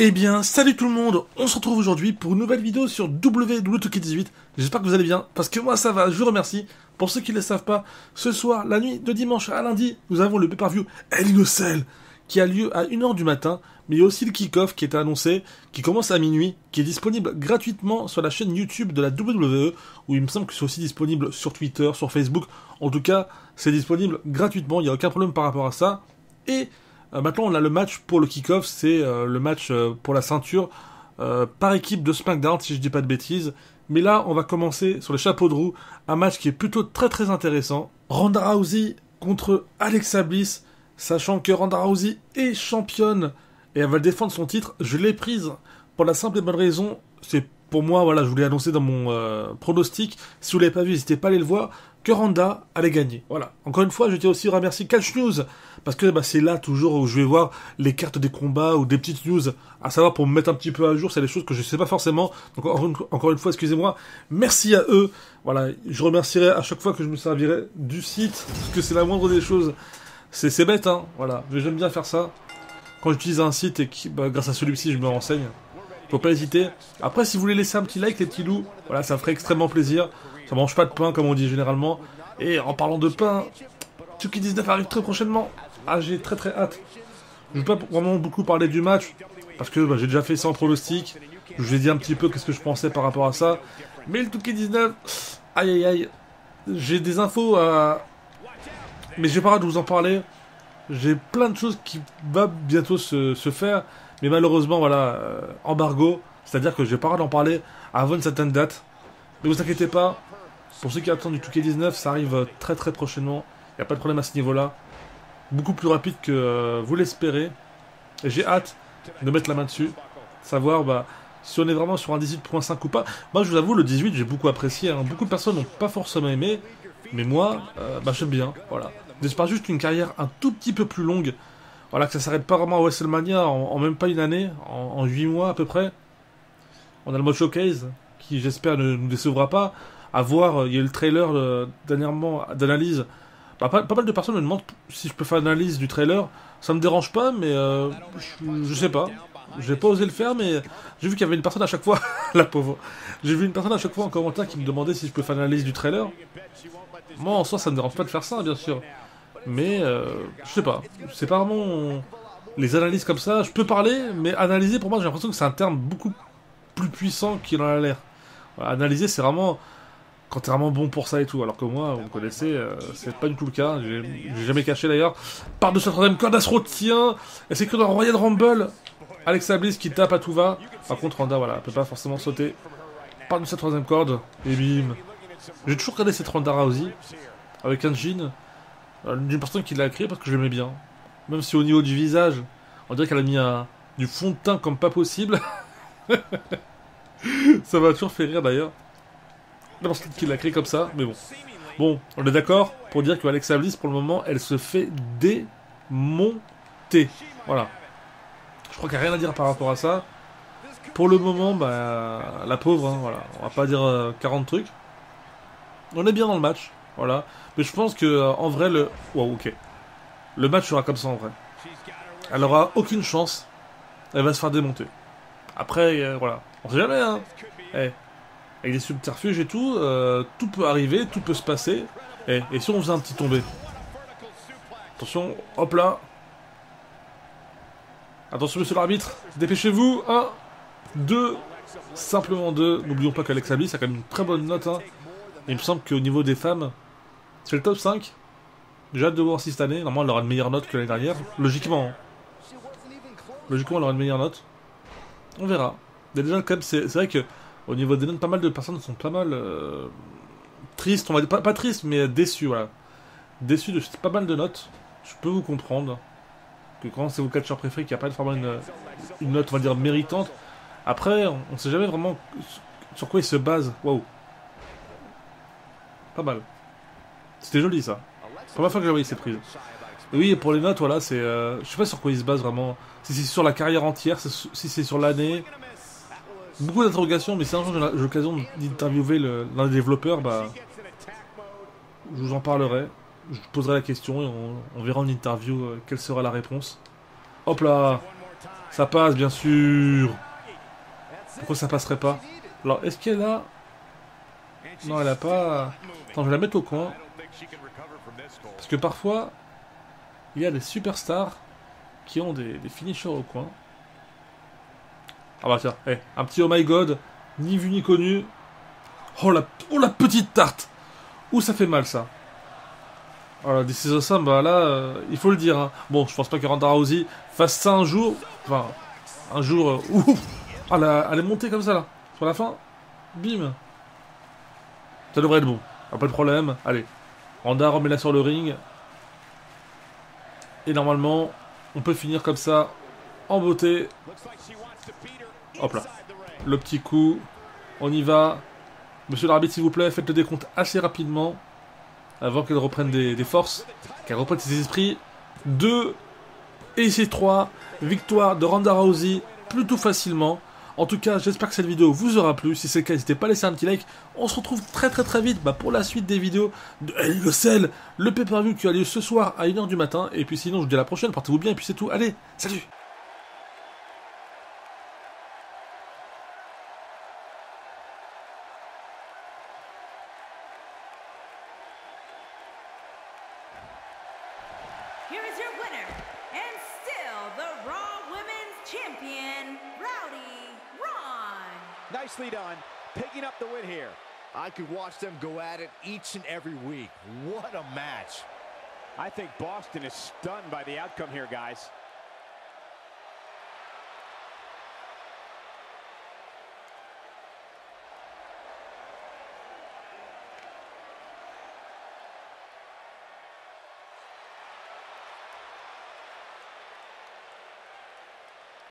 Eh bien, salut tout le monde On se retrouve aujourd'hui pour une nouvelle vidéo sur WW2K18. J'espère que vous allez bien, parce que moi ça va, je vous remercie. Pour ceux qui ne le savent pas, ce soir, la nuit de dimanche à lundi, nous avons le pay-per-view El qui a lieu à 1h du matin, mais il y a aussi le kick-off qui est annoncé, qui commence à minuit, qui est disponible gratuitement sur la chaîne YouTube de la WWE, où il me semble que c'est aussi disponible sur Twitter, sur Facebook. En tout cas, c'est disponible gratuitement, il n'y a aucun problème par rapport à ça. Et maintenant, on a le match pour le kick-off, c'est euh, le match euh, pour la ceinture par équipe de SmackDown, si je dis pas de bêtises. Mais là, on va commencer sur le chapeau de roue, un match qui est plutôt très très intéressant. Ronda Rousey contre Alexa Bliss, sachant que Ronda Rousey est championne et elle va défendre son titre. Je l'ai prise pour la simple et bonne raison, c'est pour moi, voilà, je voulais annoncer dans mon pronostic. Si vous l'avez pas vu, n'hésitez pas à aller le voir que Randa allait gagner. Voilà. Encore une fois, je tiens aussi à remercier Catch News, parce que bah, c'est là toujours où je vais voir les cartes des combats ou des petites news, à savoir pour me mettre un petit peu à jour, c'est des choses que je ne sais pas forcément. Donc encore une, fois, excusez-moi. Merci à eux. Voilà, je remercierai à chaque fois que je me servirai du site, parce que c'est la moindre des choses. C'est bête, hein. Voilà, mais j'aime bien faire ça. Quand j'utilise un site et que bah, grâce à celui-ci, je me renseigne. Faut pas hésiter. Après, si vous voulez laisser un petit like, les petits loups, voilà, ça ferait extrêmement plaisir. Ça mange pas de pain, comme on dit généralement. Et en parlant de pain, Tuki 19 arrive très prochainement. Ah, j'ai très très hâte. Je vais pas vraiment beaucoup parler du match, parce que bah, j'ai déjà fait ça en pronostic. Je vous ai dit un petit peu qu'est-ce que je pensais par rapport à ça. Mais le Tuki 19, aïe aïe aïe. J'ai des infos à... Mais j'ai pas hâte de vous en parler. J'ai plein de choses qui vont bientôt se, faire. Mais malheureusement, voilà, euh, embargo. C'est-à-dire que j'ai pas hâte d'en parler avant une certaine date. Ne vous inquiétez pas, pour ceux qui attendent du 2K19, ça arrive très très prochainement. Il n'y a pas de problème à ce niveau-là. Beaucoup plus rapide que euh, vous l'espérez. Et j'ai hâte de mettre la main dessus. Savoir bah, si on est vraiment sur un 18.5 ou pas. Moi, je vous avoue, le 18, j'ai beaucoup apprécié. Hein. Beaucoup de personnes n'ont pas forcément aimé. Mais moi, euh, bah, j'aime bien. Voilà. J'espère juste une carrière un tout petit peu plus longue. Voilà, que ça s'arrête pas vraiment à WrestleMania en, même pas une année, en, en 8 mois à peu près. On a le mode showcase, qui j'espère ne nous décevra pas. À voir, il y a eu le trailer euh, dernièrement d'analyse. Bah, pas, mal de personnes me demandent si je peux faire l'analyse du trailer. Ça me dérange pas, mais euh, je, sais pas. J'ai pas osé le faire, mais j'ai vu qu'il y avait une personne à chaque fois, la pauvre. J'ai vu une personne à chaque fois en commentaire qui me demandait si je peux faire l'analyse du trailer. Moi, en soi, ça me dérange pas de faire ça, bien sûr. Mais, euh, je sais pas. C'est pas vraiment les analyses comme ça. Je peux parler, mais analyser, pour moi, j'ai l'impression que c'est un terme beaucoup plus puissant qu'il en a l'air analyser, c'est vraiment quand t'es vraiment bon pour ça et tout. Alors que moi, vous connaissez, euh, c'est pas du tout le cas. J'ai jamais caché d'ailleurs. Par de ce troisième corde, Asro tient. Et c'est que dans Royal Rumble, Alexa Bliss qui tape à tout va? Par contre, Randa, voilà, peut pas forcément sauter. Par de cette troisième corde, et bim. J'ai toujours regardé cette Ronda Rousey avec un jean d'une personne qui l'a créé parce que je l'aimais bien. Même si au niveau du visage, on dirait qu'elle a mis du fond de teint comme pas possible. ça m'a toujours fait rire d'ailleurs. Je pense qu'il l'a créé comme ça, mais bon. Bon, on est d'accord pour dire que Alexa Bliss, pour le moment, elle se fait démonter. Voilà. Je crois qu'il n'y a rien à dire par rapport à ça. Pour le moment, bah, la pauvre, hein, voilà. On va pas dire 40 euh, trucs. On est bien dans le match, voilà. Mais je pense que euh, en vrai, le. Wow, ok. Le match sera comme ça en vrai. Elle aura aucune chance. Elle va se faire démonter. Après, euh, voilà. On sait jamais, hein. Eh, avec des subterfuges et tout, euh, tout peut arriver, tout peut se passer. Eh, et si on faisait un petit tombé? Attention, hop là. Attention, monsieur l'arbitre, dépêchez-vous. 1, 2, simplement 2. N'oublions pas qu'Alexa Bliss a quand même une très bonne note. Hein. il me semble qu'au niveau des femmes, c'est le top 5. J'ai hâte de voir si cette année, normalement, elle aura une meilleure note que l'année dernière. Logiquement. Logiquement, elle aura une meilleure note. On verra déjà, quand c'est vrai que au niveau des notes, pas mal de personnes sont pas mal euh, tristes, on va dire, pas, tristes, mais déçues, voilà. De pas mal de notes. Je peux vous comprendre que quand c'est vos catcheurs préférés, qu'il n'y a pas vraiment une, une, note, on va dire, méritante. Après, on, ne sait jamais vraiment sur quoi ils se basent. Waouh. Pas mal. C'était joli ça. Première fois que voyé ces prises. Oui, pour les notes, voilà, c'est. Euh, je sais pas sur quoi ils se basent vraiment. Si c'est sur la carrière entière, si c'est sur l'année, beaucoup d'interrogations, mais si un jour j'ai l'occasion d'interviewer l'un des développeurs, bah, je vous en parlerai. Je poserai la question et on, verra en interview euh, quelle sera la réponse. Hop là Ça passe, bien sûr. Pourquoi ça passerait pas? Alors, est-ce qu'elle a... Non, elle a pas... Attends, je vais la mettre au coin. Parce que parfois, il y a des superstars qui ont des, finishers au coin. Ah bah tiens, eh, un petit oh my god, ni vu ni connu. Oh la, oh la petite tarte Ouh, ça fait mal ça. Voilà, This is awesome, bah là, euh, il faut le dire. Hein. Bon, je pense pas que Ronda Rousey fasse ça un jour. Enfin, un jour. Euh, ah, elle est montée comme ça là. Sur la fin, bim. Ça devrait être bon. Pas de problème. Allez, Ronda remet-la sur le ring. Et normalement, on peut finir comme ça, en beauté. Hop là. Le petit coup. On y va. Monsieur l'arbitre, s'il vous plaît, faites le décompte assez rapidement. Avant qu'elle reprenne des, forces. Qu'elle reprenne ses esprits. 2 et c'est 3. Victoire de Ronda Rousey plutôt facilement. En tout cas, j'espère que cette vidéo vous aura plu. Si c'est le cas, n'hésitez pas à laisser un petit like. On se retrouve très très très vite bah, pour la suite des vidéos de Hell le pay-per-view qui a lieu ce soir à 1h du matin. Et puis sinon, je vous dis à la prochaine. Portez-vous bien et puis c'est tout. Allez, salut Champion, Rowdy Ron. Nicely done, picking up the win here. I could watch them go at it each and every week. What a match. I think Boston is stunned by the outcome here, guys.